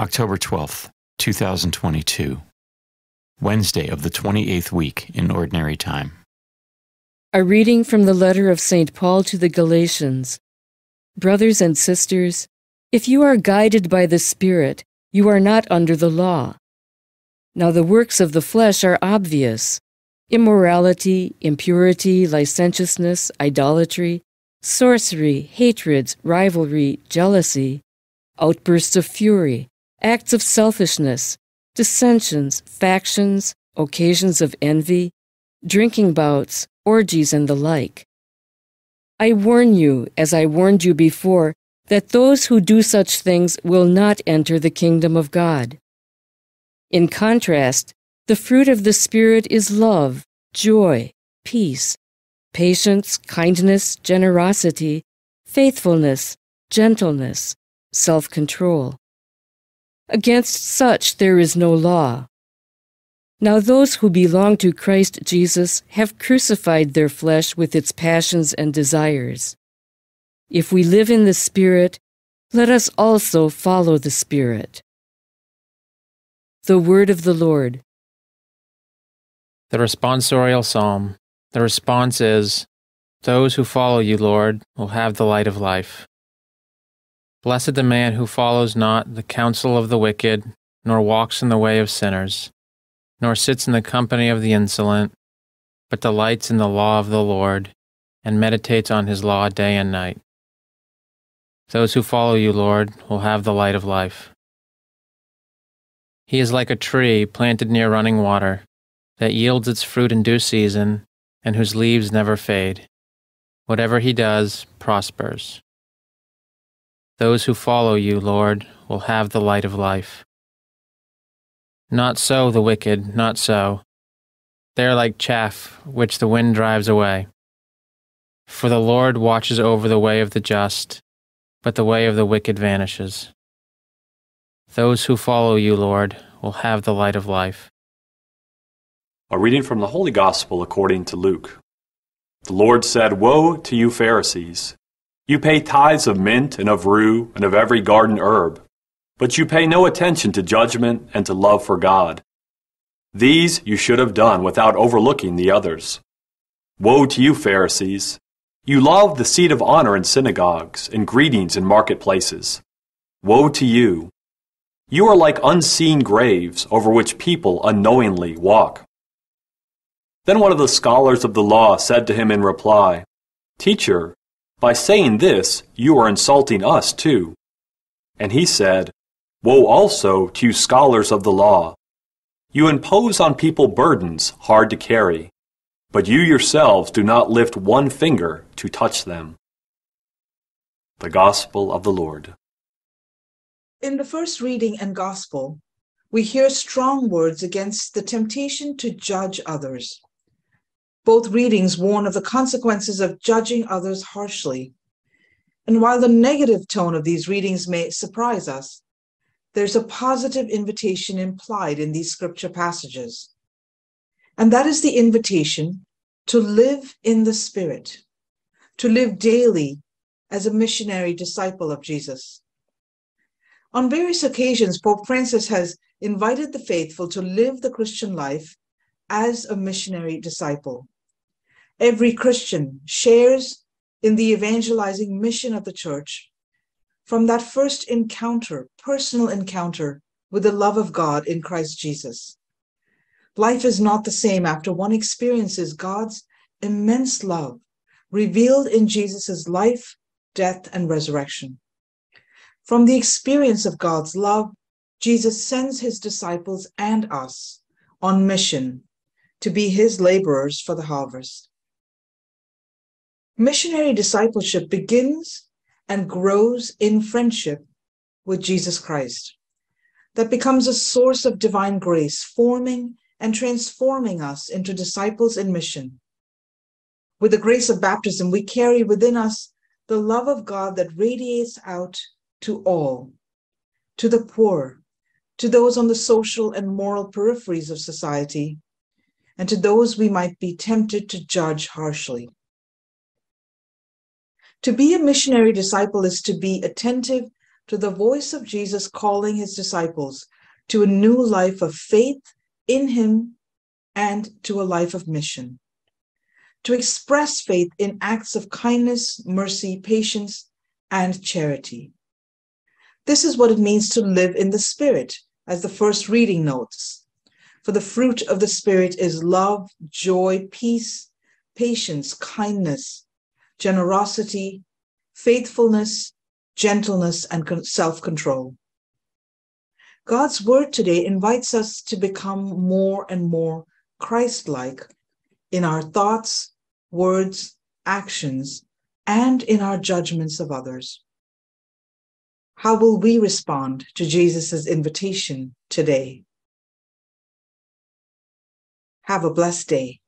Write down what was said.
October 12th, 2022. Wednesday of the 28th week in Ordinary Time. A reading from the letter of St. Paul to the Galatians. Brothers and sisters, if you are guided by the Spirit, you are not under the law. Now the works of the flesh are obvious immorality, impurity, licentiousness, idolatry, sorcery, hatreds, rivalry, jealousy, outbursts of fury acts of selfishness, dissensions, factions, occasions of envy, drinking bouts, orgies, and the like. I warn you, as I warned you before, that those who do such things will not enter the kingdom of God. In contrast, the fruit of the Spirit is love, joy, peace, patience, kindness, generosity, faithfulness, gentleness, self control. Against such there is no law. Now those who belong to Christ Jesus have crucified their flesh with its passions and desires. If we live in the Spirit, let us also follow the Spirit. The Word of the Lord. The responsorial psalm. The response is Those who follow you, Lord, will have the light of life. Blessed the man who follows not the counsel of the wicked, nor walks in the way of sinners, nor sits in the company of the insolent, but delights in the law of the Lord, and meditates on his law day and night. Those who follow you, Lord, will have the light of life. He is like a tree planted near running water, that yields its fruit in due season, and whose leaves never fade. Whatever he does prospers. Those who follow you, Lord, will have the light of life. Not so the wicked, not so. They are like chaff which the wind drives away. For the Lord watches over the way of the just, but the way of the wicked vanishes. Those who follow you, Lord, will have the light of life. A reading from the Holy Gospel according to Luke. The Lord said, Woe to you, Pharisees! You pay tithes of mint and of rue and of every garden herb, but you pay no attention to judgment and to love for God. These you should have done without overlooking the others. Woe to you, Pharisees! You love the seat of honor in synagogues and greetings in marketplaces. Woe to you! You are like unseen graves over which people unknowingly walk. Then one of the scholars of the law said to him in reply, Teacher, by saying this, you are insulting us too. And he said, Woe also to you scholars of the law! You impose on people burdens hard to carry, but you yourselves do not lift one finger to touch them. The Gospel of the Lord. In the first reading and Gospel, we hear strong words against the temptation to judge others. Both readings warn of the consequences of judging others harshly. And while the negative tone of these readings may surprise us, there's a positive invitation implied in these scripture passages. And that is the invitation to live in the Spirit, to live daily as a missionary disciple of Jesus. On various occasions, Pope Francis has invited the faithful to live the Christian life as a missionary disciple. Every Christian shares in the evangelizing mission of the church from that first encounter, personal encounter with the love of God in Christ Jesus. Life is not the same after one experiences God's immense love revealed in Jesus' life, death, and resurrection. From the experience of God's love, Jesus sends his disciples and us on mission to be his laborers for the harvest. Missionary discipleship begins and grows in friendship with Jesus Christ. That becomes a source of divine grace, forming and transforming us into disciples in mission. With the grace of baptism, we carry within us the love of God that radiates out to all, to the poor, to those on the social and moral peripheries of society, and to those we might be tempted to judge harshly. To be a missionary disciple is to be attentive to the voice of Jesus calling his disciples to a new life of faith in him and to a life of mission. To express faith in acts of kindness, mercy, patience, and charity. This is what it means to live in the Spirit, as the first reading notes. For the fruit of the Spirit is love, joy, peace, patience, kindness, generosity, faithfulness, gentleness, and self control. God's word today invites us to become more and more Christ like in our thoughts, words, actions, and in our judgments of others. How will we respond to Jesus' invitation today? Have a blessed day.